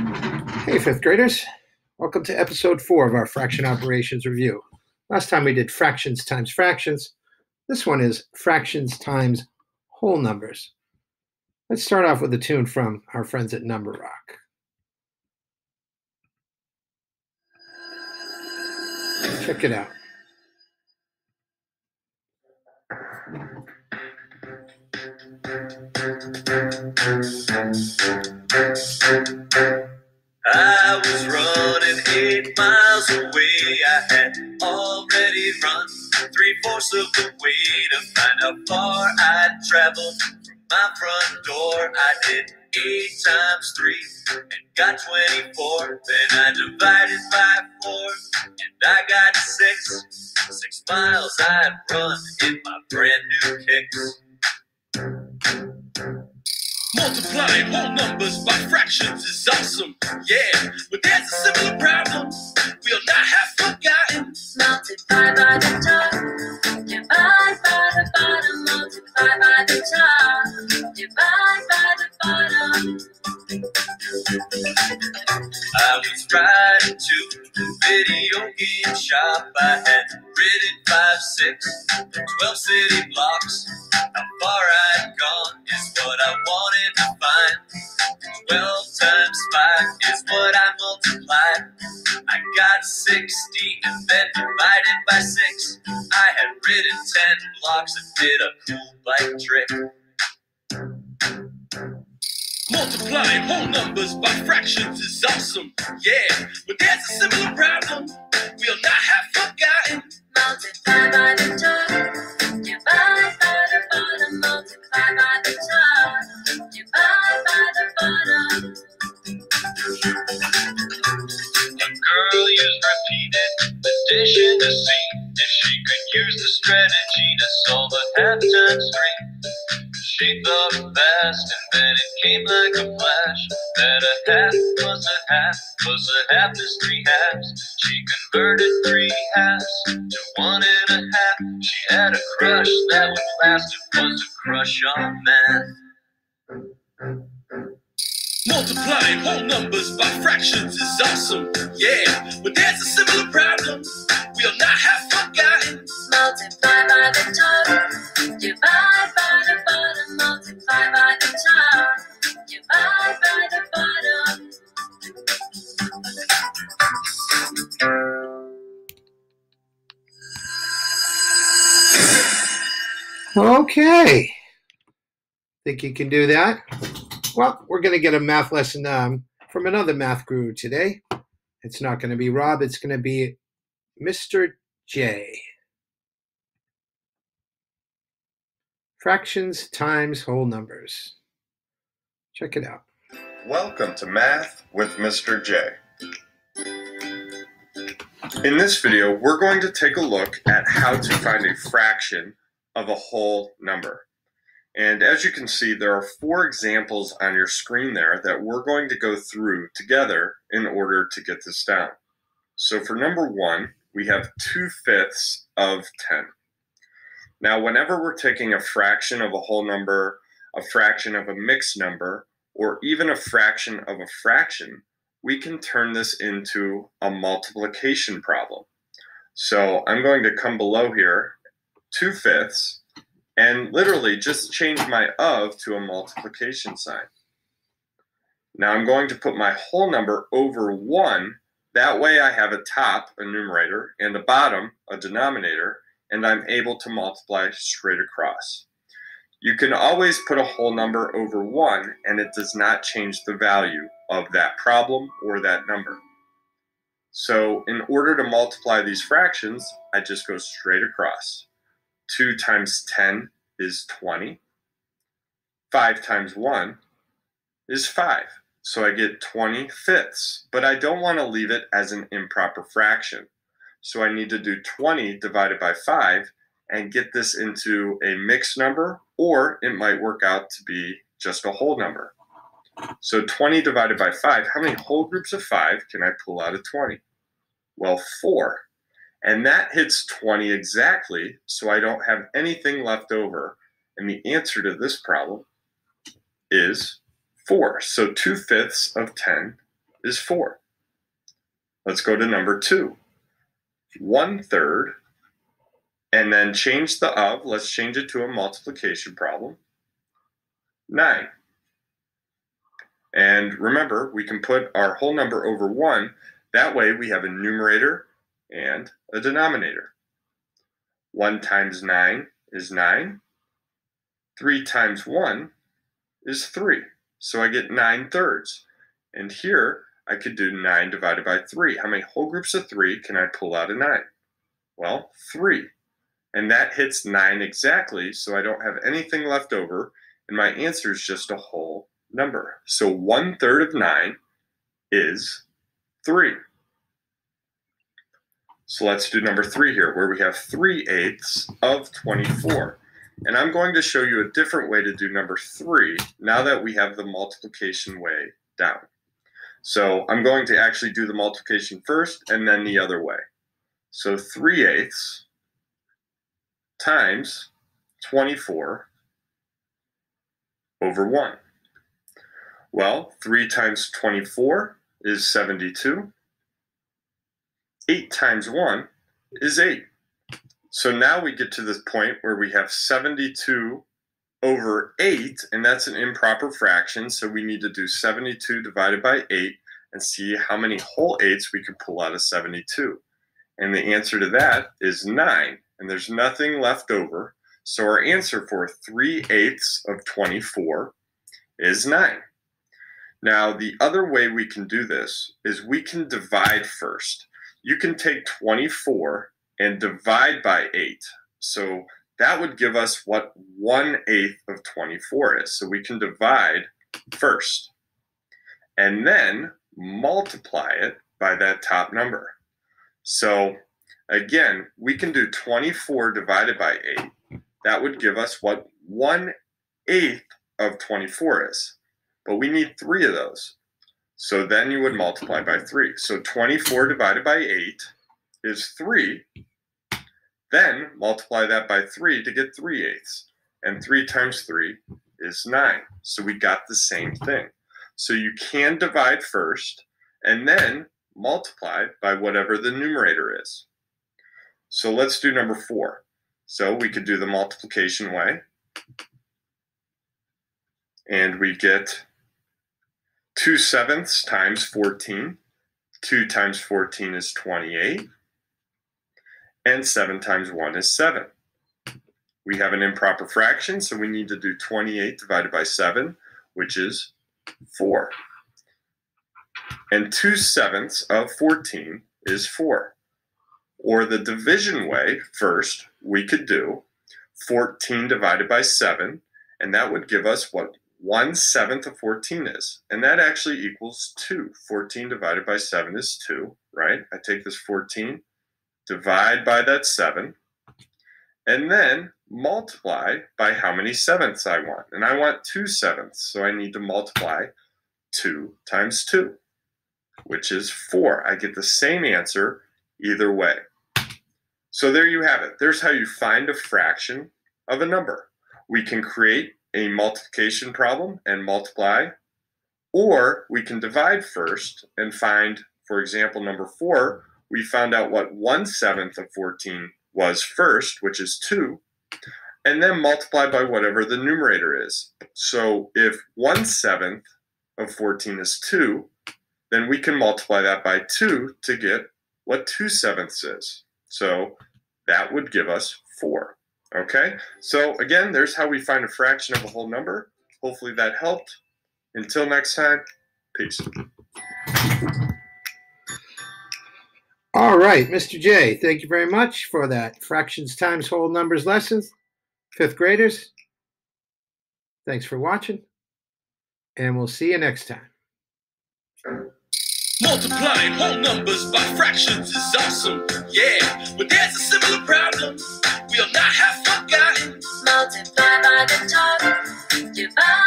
Hey, fifth graders. Welcome to episode four of our fraction operations review. Last time we did fractions times fractions. This one is fractions times whole numbers. Let's start off with a tune from our friends at Number Rock. Check it out. I was running eight miles away. I had already run three fourths of the way to find how far I'd traveled from my front door. I did eight times three and got 24. Then I divided by four and I got six. Six miles I'd run in my brand new kicks. Multiplying whole numbers by fractions is awesome, yeah. But there's a similar problem we'll not have forgotten. Multiply by the top, divide by the bottom, multiply by the top, divide by the bottom. I was riding to the video game shop. I had ridden five, six, twelve city blocks. How far I'd gone is what I wanted to find. Twelve times five is what I multiplied. I got sixty and then divided by six. I had ridden ten blocks and did a cool bike trick. Multiplying whole numbers by fractions is awesome, yeah. But there's a similar problem we'll not have forgotten. Multiply by the top, divide by the bottom, multiply by the top, divide by the bottom. A girl used repeated addition to see if she could use the strategy to solve a half times three. She thought fast and then it came like a flash that a half plus a half plus a half is three halves. She converted three halves to one and a half. She had a crush that would last. It was a crush on math. Multiplying whole numbers by fractions is awesome, yeah. But there's a similar problem we'll not have forgotten. Multiply by the top, divide Okay. Think you can do that? Well, we're going to get a math lesson um, from another math guru today. It's not going to be Rob, it's going to be Mr. J. Fractions times whole numbers. Check it out. Welcome to Math with Mr. J. In this video, we're going to take a look at how to find a fraction of a whole number. And as you can see, there are four examples on your screen there that we're going to go through together in order to get this down. So for number one, we have 2 fifths of 10. Now, whenever we're taking a fraction of a whole number, a fraction of a mixed number, or even a fraction of a fraction, we can turn this into a multiplication problem. So I'm going to come below here, 2 fifths, and literally just change my of to a multiplication sign. Now I'm going to put my whole number over 1. That way I have a top, a numerator, and a bottom, a denominator, and I'm able to multiply straight across. You can always put a whole number over 1 and it does not change the value of that problem or that number. So in order to multiply these fractions, I just go straight across. 2 times 10 is 20. 5 times 1 is 5. So I get 20 fifths, but I don't want to leave it as an improper fraction. So I need to do 20 divided by 5 and get this into a mixed number, or it might work out to be just a whole number. So 20 divided by 5, how many whole groups of 5 can I pull out of 20? Well, 4. And that hits 20 exactly, so I don't have anything left over. And the answer to this problem is 4. So 2 fifths of 10 is 4. Let's go to number 2. 1 third, and then change the of. Let's change it to a multiplication problem. 9. And remember, we can put our whole number over 1. That way we have a numerator and a denominator. 1 times 9 is 9. 3 times 1 is 3. So I get 9 thirds. And here I could do 9 divided by 3. How many whole groups of 3 can I pull out of 9? Well, 3. And that hits 9 exactly, so I don't have anything left over, and my answer is just a whole number. So 1 third of 9 is 3. So let's do number 3 here, where we have 3 eighths of 24. And I'm going to show you a different way to do number 3 now that we have the multiplication way down. So I'm going to actually do the multiplication first and then the other way. So 3 eighths times 24 over 1. Well, 3 times 24 is 72. 8 times 1 is 8. So now we get to this point where we have 72 over 8, and that's an improper fraction. So we need to do 72 divided by 8 and see how many whole eights we can pull out of 72. And the answer to that is 9, and there's nothing left over. So our answer for 3 eighths of 24 is 9. Now, the other way we can do this is we can divide first. You can take 24 and divide by 8. So that would give us what 1 eighth of 24 is. So we can divide first and then multiply it by that top number. So again, we can do 24 divided by 8. That would give us what 1 eighth of 24 is. But we need three of those. So then you would multiply by 3. So 24 divided by 8 is 3. Then multiply that by 3 to get 3 eighths. And 3 times 3 is 9. So we got the same thing. So you can divide first and then multiply by whatever the numerator is. So let's do number 4. So we could do the multiplication way. And we get 2 sevenths times 14. 2 times 14 is 28 and 7 times 1 is 7. We have an improper fraction, so we need to do 28 divided by 7, which is 4. And 2 sevenths of 14 is 4. Or the division way, first, we could do 14 divided by 7, and that would give us what 1 seventh of 14 is. And that actually equals 2. 14 divided by 7 is 2, right? I take this 14 divide by that 7, and then multiply by how many sevenths I want. And I want 2 sevenths, so I need to multiply 2 times 2, which is 4. I get the same answer either way. So there you have it. There's how you find a fraction of a number. We can create a multiplication problem and multiply, or we can divide first and find, for example, number 4, we found out what 1 seventh of 14 was first, which is 2, and then multiply by whatever the numerator is. So if 1 seventh of 14 is 2, then we can multiply that by 2 to get what 2 sevenths is. So that would give us 4. Okay, so again, there's how we find a fraction of a whole number. Hopefully that helped. Until next time, peace. All right, Mr. J, thank you very much for that fractions times whole numbers lessons. Fifth graders, thanks for watching, and we'll see you next time. Multiplying whole numbers by fractions is awesome, yeah. But there's a similar problem we will not have forgotten. Multiply by the top. divide.